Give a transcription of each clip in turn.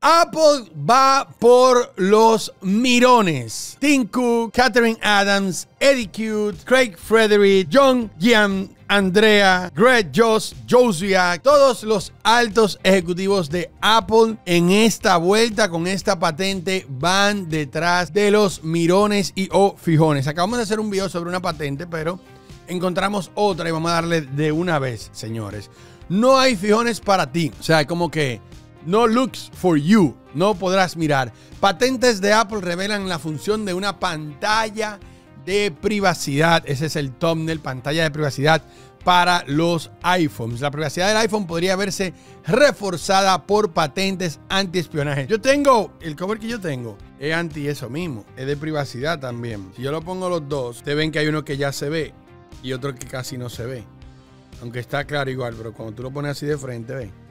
Apple va por los mirones. Tim Cook, Catherine Adams, Eddie Cute, Craig Frederick, John Gian, Andrea, Greg Joss, Josiah, todos los altos ejecutivos de Apple en esta vuelta con esta patente van detrás de los mirones y o fijones. Acabamos de hacer un video sobre una patente, pero encontramos otra y vamos a darle de una vez, señores. No hay fijones para ti. O sea, como que no looks for you. No podrás mirar. Patentes de Apple revelan la función de una pantalla de privacidad. Ese es el thumbnail, pantalla de privacidad para los iPhones. La privacidad del iPhone podría verse reforzada por patentes anti-espionaje. Yo tengo, el cover que yo tengo es anti eso mismo, es de privacidad también. Si yo lo pongo los dos, te ven que hay uno que ya se ve y otro que casi no se ve. Aunque está claro igual, pero cuando tú lo pones así de frente, ve.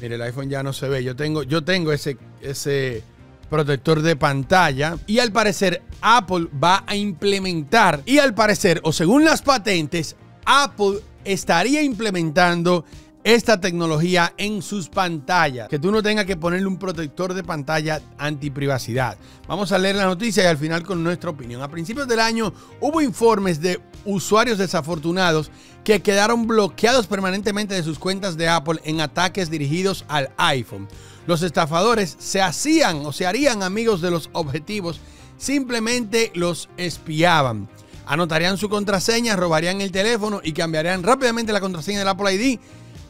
Mire, el iPhone ya no se ve. Yo tengo, yo tengo ese, ese protector de pantalla. Y al parecer, Apple va a implementar. Y al parecer, o según las patentes, Apple estaría implementando esta tecnología en sus pantallas. Que tú no tengas que ponerle un protector de pantalla antiprivacidad. Vamos a leer la noticia y al final con nuestra opinión. A principios del año hubo informes de usuarios desafortunados que quedaron bloqueados permanentemente de sus cuentas de Apple en ataques dirigidos al iPhone. Los estafadores se hacían o se harían amigos de los objetivos, simplemente los espiaban. Anotarían su contraseña, robarían el teléfono y cambiarían rápidamente la contraseña del Apple ID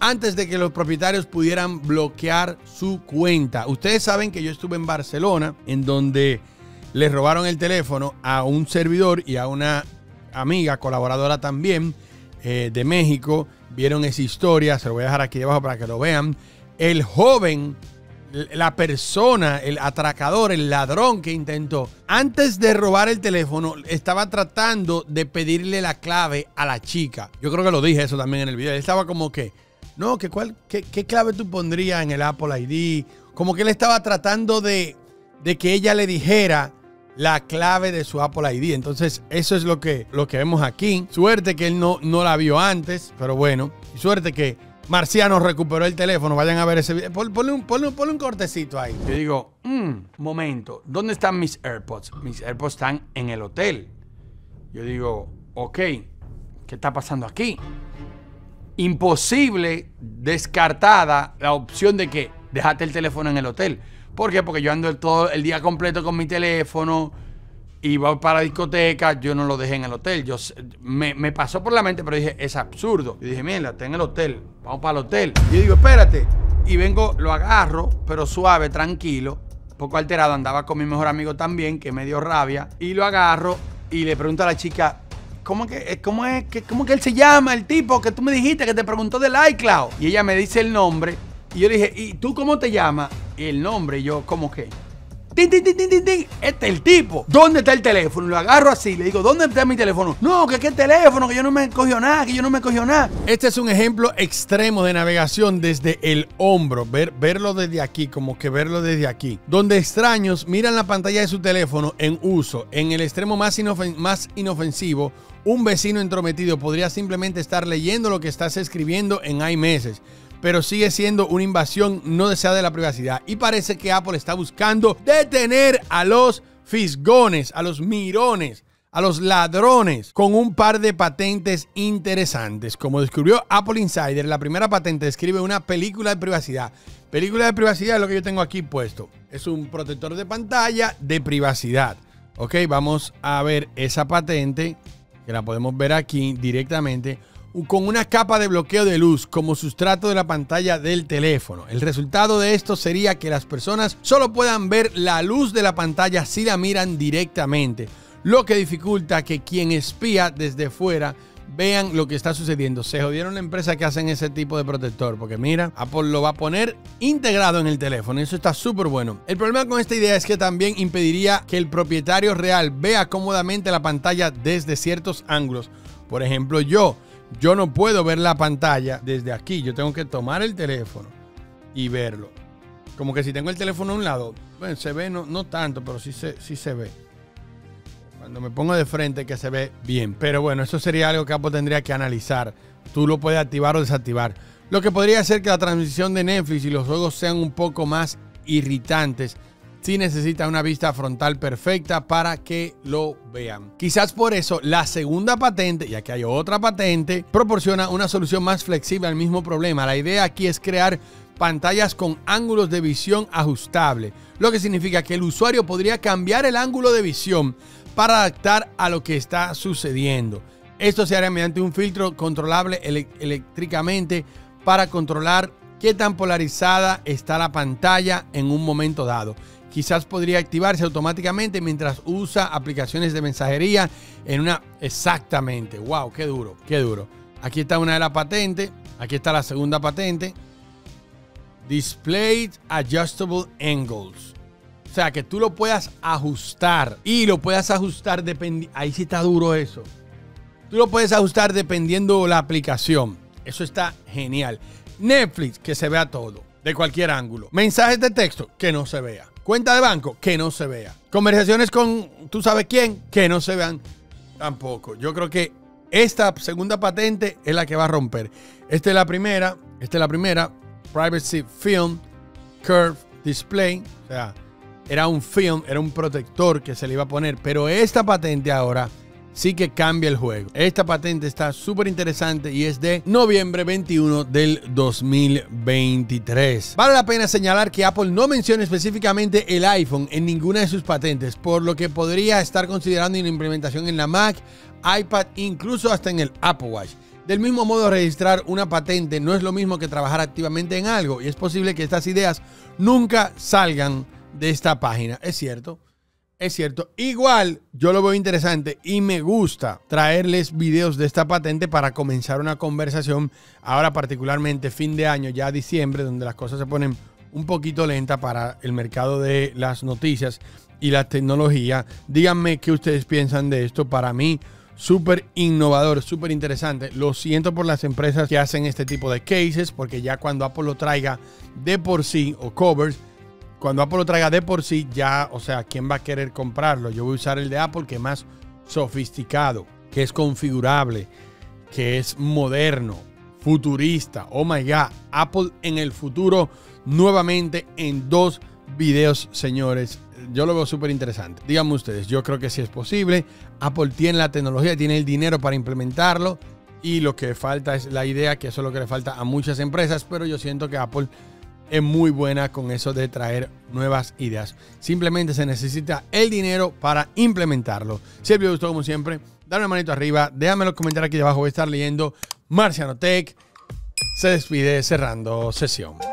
antes de que los propietarios pudieran bloquear su cuenta. Ustedes saben que yo estuve en Barcelona, en donde le robaron el teléfono a un servidor y a una amiga, colaboradora también eh, de México. Vieron esa historia, se lo voy a dejar aquí abajo para que lo vean. El joven, la persona, el atracador, el ladrón que intentó, antes de robar el teléfono, estaba tratando de pedirle la clave a la chica. Yo creo que lo dije eso también en el video. Él estaba como que no, cuál, qué, clave tú pondrías en el Apple ID. Como que él estaba tratando de, de, que ella le dijera la clave de su Apple ID. Entonces, eso es lo que, lo que vemos aquí. Suerte que él no, no la vio antes, pero bueno. Suerte que Marciano recuperó el teléfono. Vayan a ver ese video. Ponle un, un, cortecito ahí. Yo digo, mmm, momento, ¿dónde están mis AirPods? Mis AirPods están en el hotel. Yo digo, ok, ¿qué está pasando aquí? Imposible, descartada la opción de que dejaste el teléfono en el hotel. ¿Por qué? Porque yo ando todo el día completo con mi teléfono y voy para la discoteca, yo no lo dejé en el hotel. Yo, me, pasó por la mente, pero dije, es absurdo. Y dije, mira, está en el hotel, vamos para el hotel. Y yo digo, espérate. Y vengo, lo agarro, pero suave, tranquilo, poco alterado. Andaba con mi mejor amigo también, que me dio rabia. Y lo agarro y le pregunto a la chica, ¿cómo que, eh, cómo es, que, cómo que él se llama, el tipo que tú me dijiste que te preguntó del iCloud? Y ella me dice el nombre. Y yo dije, ¿y tú cómo te llamas? Y el nombre, y yo, ¿cómo que? ¡Tin, tin, tin, tin, tin, Este es el tipo. ¿Dónde está el teléfono? Lo agarro así, le digo, ¿dónde está mi teléfono? No, que qué teléfono, que yo no me cogió nada, que yo no me cogió nada. Este es un ejemplo extremo de navegación desde el hombro. Ver, verlo desde aquí, como que verlo desde aquí. Donde extraños miran la pantalla de su teléfono en uso. En el extremo más, más inofensivo, un vecino entrometido podría simplemente estar leyendo lo que estás escribiendo en iMessage pero sigue siendo una invasión no deseada de la privacidad. Y parece que Apple está buscando detener a los fisgones, a los mirones, a los ladrones con un par de patentes interesantes. Como descubrió Apple Insider, la primera patente describe una película de privacidad. Película de privacidad es lo que yo tengo aquí puesto. Es un protector de pantalla de privacidad. Ok, vamos a ver esa patente, que la podemos ver aquí directamente con una capa de bloqueo de luz como sustrato de la pantalla del teléfono. El resultado de esto sería que las personas solo puedan ver la luz de la pantalla si la miran directamente, lo que dificulta que quien espía desde fuera vean lo que está sucediendo. Se jodieron la empresa que hacen ese tipo de protector, porque mira, Apple lo va a poner integrado en el teléfono. Eso está súper bueno. El problema con esta idea es que también impediría que el propietario real vea cómodamente la pantalla desde ciertos ángulos. Por ejemplo, yo yo no puedo ver la pantalla desde aquí. Yo tengo que tomar el teléfono y verlo. Como que si tengo el teléfono a un lado, bueno, se ve no, tanto, pero sí se, sí se ve. Cuando me pongo de frente que se ve bien. Pero bueno, eso sería algo que Apple tendría que analizar. Tú lo puedes activar o desactivar. lo que podría hacer que la transmisión de Netflix y los juegos sean un poco más irritantes si necesita una vista frontal perfecta para que lo vean. Quizás por eso la segunda patente, ya que hay otra patente, proporciona una solución más flexible al mismo problema. La idea aquí es crear pantallas con ángulos de visión ajustable, lo que significa que el usuario podría cambiar el ángulo de visión para adaptar a lo que está sucediendo. Esto se hará mediante un filtro controlable eléctricamente para controlar qué tan polarizada está la pantalla en un momento dado quizás podría activarse automáticamente mientras usa aplicaciones de mensajería en una... Exactamente, wow, qué duro, qué duro. Aquí está una de las patentes, aquí está la segunda patente. Display Adjustable Angles. O sea, que tú lo puedas ajustar y lo puedas ajustar dependiendo... Ahí sí está duro eso. Tú lo puedes ajustar dependiendo la aplicación. Eso está genial. Netflix, que se vea todo, de cualquier ángulo. Mensajes de texto, que no se vea. Cuenta de banco, que no se vea. Conversaciones con tú sabes quién, que no se vean tampoco. Yo creo que esta segunda patente es la que va a romper. Esta es la primera, esta es la primera, Privacy Film Curve Display. O sea, era un film, era un protector que se le iba a poner. Pero esta patente ahora sí que cambia el juego. Esta patente está súper interesante y es de noviembre 21 del 2023. Vale la pena señalar que Apple no menciona específicamente el iPhone en ninguna de sus patentes, por lo que podría estar considerando una implementación en la Mac, iPad, incluso hasta en el Apple Watch. Del mismo modo, registrar una patente no es lo mismo que trabajar activamente en algo y es posible que estas ideas nunca salgan de esta página. Es cierto. Es cierto. Igual yo lo veo interesante y me gusta traerles videos de esta patente para comenzar una conversación. Ahora particularmente fin de año, ya diciembre, donde las cosas se ponen un poquito lentas para el mercado de las noticias y la tecnología. Díganme qué ustedes piensan de esto. Para mí, súper innovador, súper interesante. Lo siento por las empresas que hacen este tipo de cases, porque ya cuando Apple lo traiga de por sí o covers, cuando Apple lo traiga de por sí, ya, o sea, ¿quién va a querer comprarlo? Yo voy a usar el de Apple que es más sofisticado, que es configurable, que es moderno, futurista. Oh my God, Apple en el futuro nuevamente en dos videos, señores. Yo lo veo súper interesante. Díganme ustedes, yo creo que sí es posible. Apple tiene la tecnología, tiene el dinero para implementarlo. Y lo que falta es la idea, que eso es lo que le falta a muchas empresas, pero yo siento que Apple es muy buena con eso de traer nuevas ideas. Simplemente se necesita el dinero para implementarlo. Si el video gustó, como siempre, dale una manito arriba, déjame los comentarios aquí debajo, voy a estar leyendo. Marciano Tech se despide cerrando sesión.